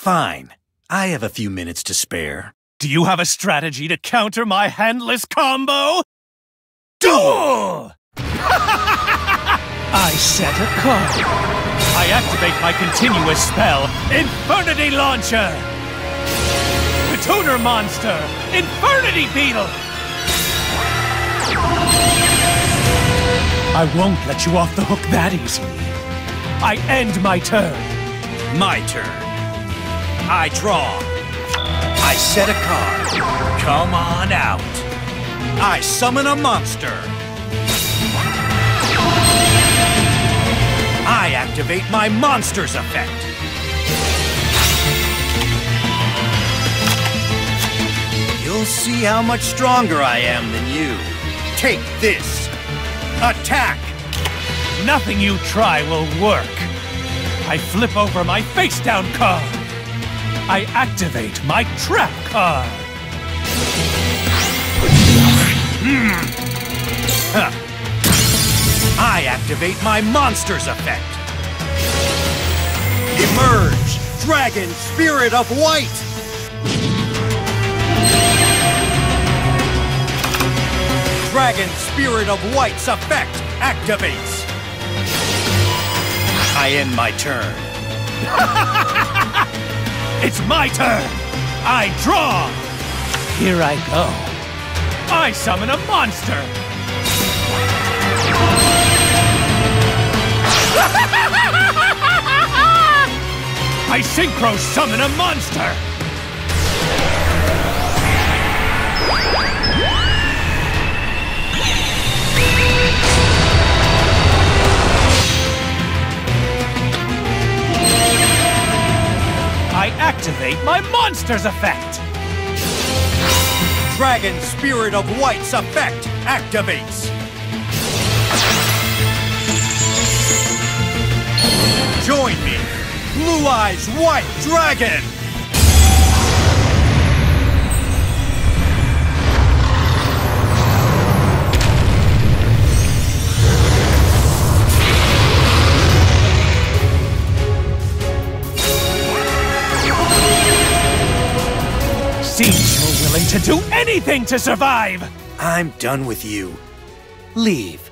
Fine. I have a few minutes to spare. Do you have a strategy to counter my handless combo? Duel! I set a card. I activate my continuous spell, Infernity Launcher! The Tuner Monster, Infernity Beetle! I won't let you off the hook that easily. I end my turn. My turn. I draw. I set a card. Come on out. I summon a monster. I activate my monster's effect. You'll see how much stronger I am than you. Take this. Attack! Nothing you try will work. I flip over my face down card. I activate my trap card. Hmm. I activate my monster's effect. Emerge, Dragon Spirit of White! Dragon Spirit of White's effect activates. I end my turn. it's my turn! I draw! Here I go. I summon a monster! I synchro summon a monster! Activate my monster's effect! Dragon Spirit of White's effect activates! Join me, Blue Eyes White Dragon! Seems you're willing to do anything to survive! I'm done with you. Leave.